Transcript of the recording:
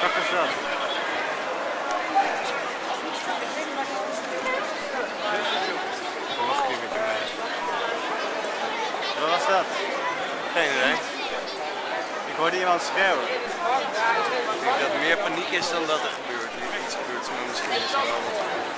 is dat? Wat was dat? Geen idee. Ik hoorde iemand schreeuwen. Ik denk dat er meer paniek is dan dat er gebeurt. Iets gebeurt, maar misschien is er wel wat